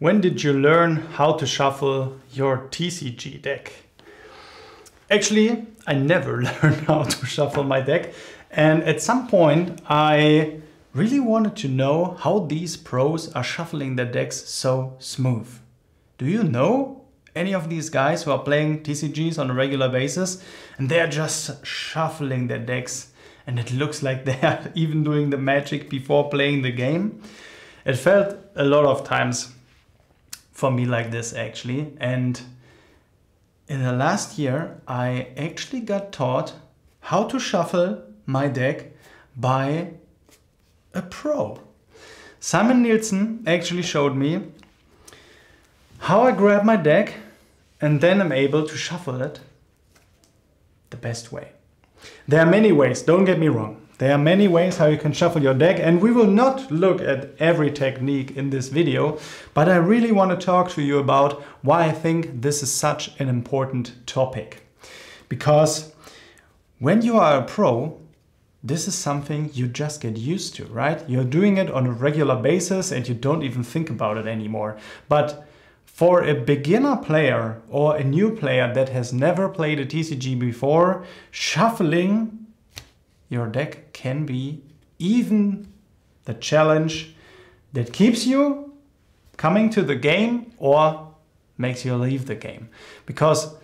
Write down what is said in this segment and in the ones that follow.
when did you learn how to shuffle your TCG deck? Actually, I never learned how to shuffle my deck. And at some point, I really wanted to know how these pros are shuffling their decks so smooth. Do you know any of these guys who are playing TCGs on a regular basis and they're just shuffling their decks and it looks like they are even doing the magic before playing the game? It felt a lot of times for me like this actually and in the last year I actually got taught how to shuffle my deck by a pro. Simon Nielsen actually showed me how I grab my deck and then I'm able to shuffle it the best way. There are many ways, don't get me wrong. There are many ways how you can shuffle your deck and we will not look at every technique in this video, but I really want to talk to you about why I think this is such an important topic. Because when you are a pro, this is something you just get used to, right? You're doing it on a regular basis and you don't even think about it anymore. But for a beginner player or a new player that has never played a TCG before, shuffling your deck can be even the challenge that keeps you coming to the game or makes you leave the game. Because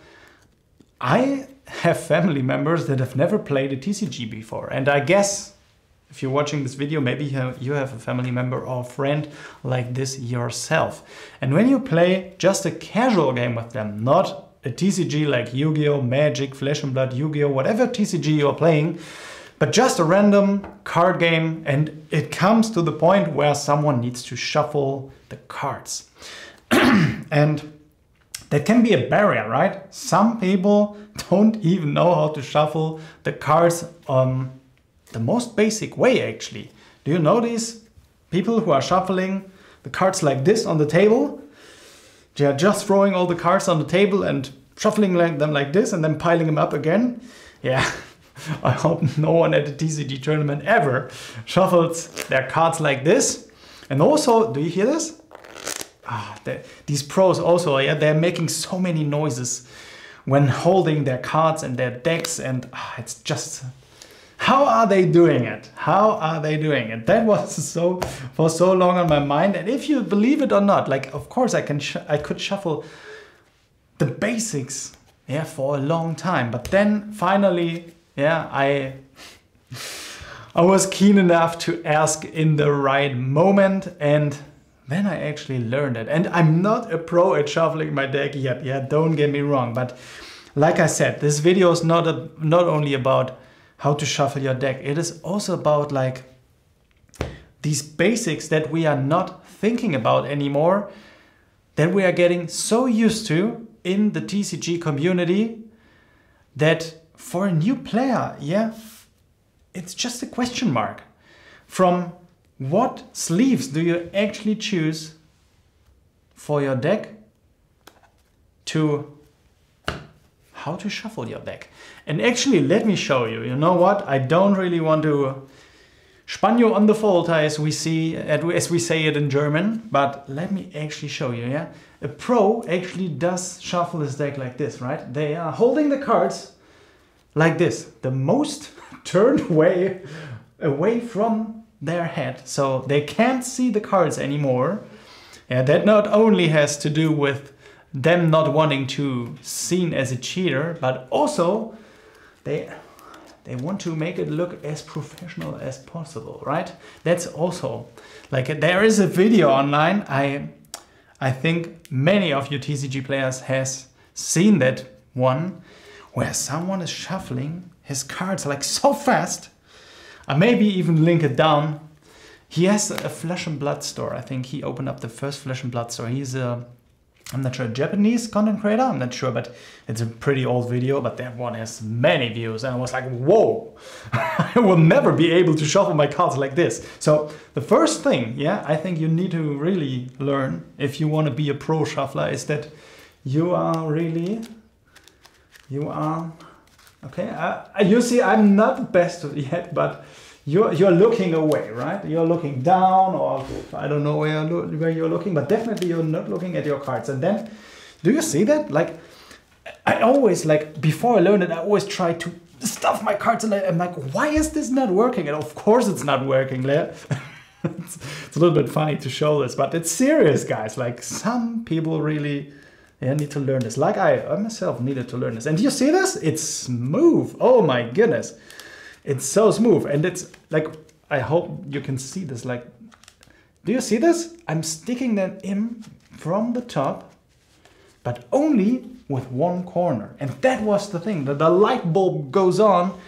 I have family members that have never played a TCG before. And I guess if you're watching this video, maybe you have a family member or friend like this yourself. And when you play just a casual game with them, not a TCG like Yu-Gi-Oh!, Magic, Flesh and Blood, Yu-Gi-Oh!, whatever TCG you're playing, but just a random card game and it comes to the point where someone needs to shuffle the cards. and that can be a barrier, right? Some people don't even know how to shuffle the cards on the most basic way, actually. Do you notice people who are shuffling the cards like this on the table? They are just throwing all the cards on the table and shuffling them like this and then piling them up again. Yeah, I hope no one at a TCG tournament ever shuffles their cards like this. And also, do you hear this? ah, these pros also, yeah, they're making so many noises when holding their cards and their decks and ah, it's just, how are they doing it? How are they doing it? That was so, for so long on my mind. And if you believe it or not, like, of course I can, I could shuffle the basics, yeah, for a long time. But then finally, yeah, I, I was keen enough to ask in the right moment and then I actually learned it. And I'm not a pro at shuffling my deck yet, yeah, don't get me wrong. But like I said, this video is not, a, not only about how to shuffle your deck, it is also about like these basics that we are not thinking about anymore, that we are getting so used to in the TCG community that for a new player, yeah, it's just a question mark. From what sleeves do you actually choose for your deck to how to shuffle your deck. And actually, let me show you. You know what? I don't really want to span you on the Folter as we see, as we say it in German, but let me actually show you, yeah? A pro actually does shuffle his deck like this, right? They are holding the cards like this, the most turned way away from their head so they can't see the cards anymore. Yeah, that not only has to do with them not wanting to seen as a cheater, but also they they want to make it look as professional as possible, right? That's also like there is a video online. I I think many of you TCG players has seen that one where someone is shuffling his cards like so fast I maybe even link it down. He has a Flesh and Blood store. I think he opened up the first Flesh and Blood store. He's a, I'm not sure, Japanese content creator. I'm not sure, but it's a pretty old video, but that one has many views. And I was like, whoa, I will never be able to shuffle my cards like this. So the first thing, yeah, I think you need to really learn if you want to be a pro shuffler is that you are really, you are Okay, uh, you see, I'm not the best yet, but you're, you're looking away, right? You're looking down or I don't know where you're, where you're looking, but definitely you're not looking at your cards. And then, do you see that? Like, I always, like, before I learned it, I always try to stuff my cards and I'm like, why is this not working? And of course it's not working, Leah. it's, it's a little bit funny to show this, but it's serious, guys. Like, some people really yeah, need to learn this. Like I, I myself needed to learn this. And do you see this? It's smooth. Oh my goodness. It's so smooth. And it's like, I hope you can see this. Like, do you see this? I'm sticking them in from the top, but only with one corner. And that was the thing, that the light bulb goes on.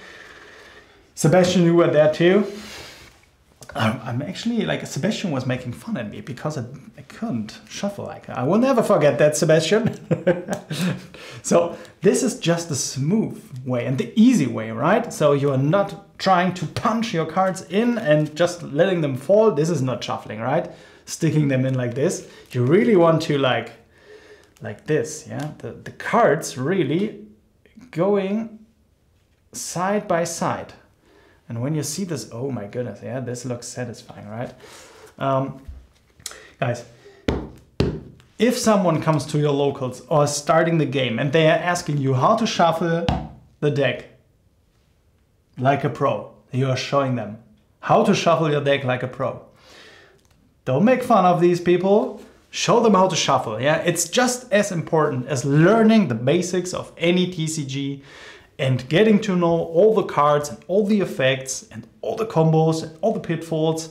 Sebastian, you were there too. I'm, I'm actually like Sebastian was making fun at me because I, I couldn't shuffle like I will never forget that Sebastian. so this is just the smooth way and the easy way, right? So you are not trying to punch your cards in and just letting them fall. This is not shuffling, right? Sticking them in like this. You really want to like like this, yeah? The, the cards really going side by side. And when you see this, oh my goodness, yeah, this looks satisfying, right? Um, guys, if someone comes to your locals or starting the game and they are asking you how to shuffle the deck like a pro, you are showing them how to shuffle your deck like a pro. Don't make fun of these people. Show them how to shuffle. Yeah, it's just as important as learning the basics of any TCG and getting to know all the cards and all the effects and all the combos and all the pitfalls.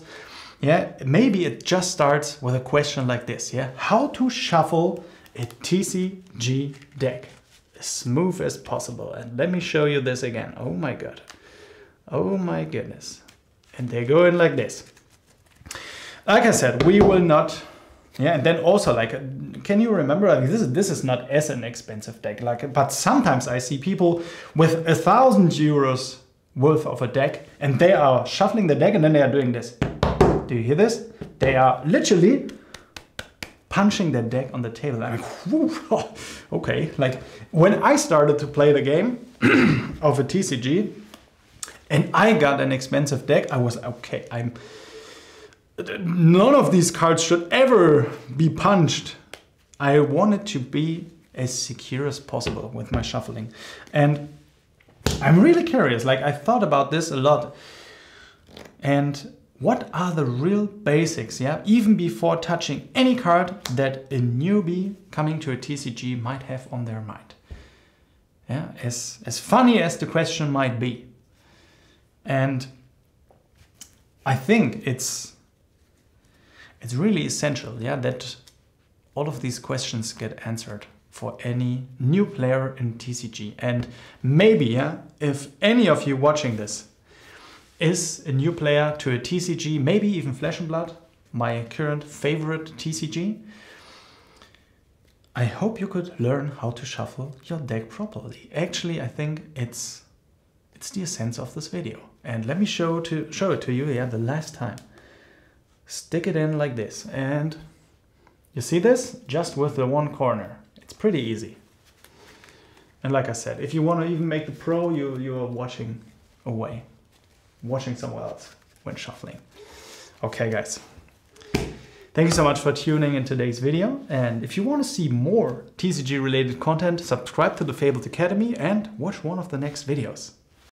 Yeah, maybe it just starts with a question like this. Yeah, how to shuffle a TCG deck as smooth as possible. And let me show you this again. Oh my god. Oh my goodness. And they go in like this. Like I said, we will not yeah, and then also like, can you remember? Like, this is this is not as an expensive deck. Like, but sometimes I see people with a thousand euros worth of a deck, and they are shuffling the deck, and then they are doing this. Do you hear this? They are literally punching their deck on the table. I'm like, okay. Like when I started to play the game of a TCG, and I got an expensive deck, I was okay. I'm none of these cards should ever be punched. I want it to be as secure as possible with my shuffling. And I'm really curious, like I thought about this a lot. And what are the real basics, yeah? Even before touching any card that a newbie coming to a TCG might have on their mind. Yeah, as, as funny as the question might be. And I think it's it's really essential, yeah, that all of these questions get answered for any new player in TCG. And maybe, yeah, if any of you watching this is a new player to a TCG, maybe even Flesh and Blood, my current favorite TCG, I hope you could learn how to shuffle your deck properly. Actually, I think it's it's the essence of this video. And let me show to show it to you, yeah, the last time stick it in like this. And you see this? Just with the one corner. It's pretty easy. And like I said if you want to even make the pro you you are watching away. Watching somewhere else when shuffling. Okay guys. Thank you so much for tuning in today's video. And if you want to see more TCG related content, subscribe to the Fabled Academy and watch one of the next videos.